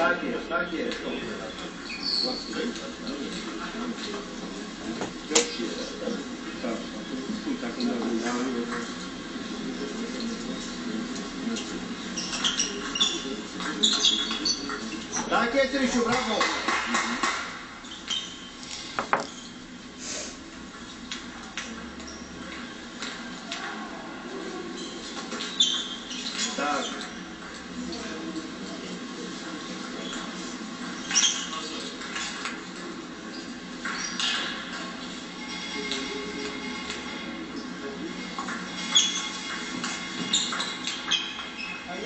стадия, стадия Так, я встречу врагов. Так.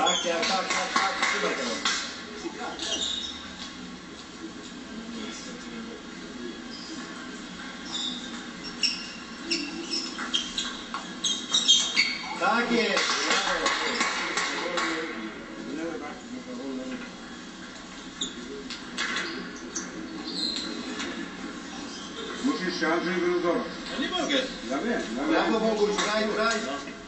Tak, tak, tak, tak, tak, trzymaj to. Tak jest. Musisz się Andrzej wyluzować. No nie mogę. Ja wiem, ja wiem. Brawo Boguś, graj, graj.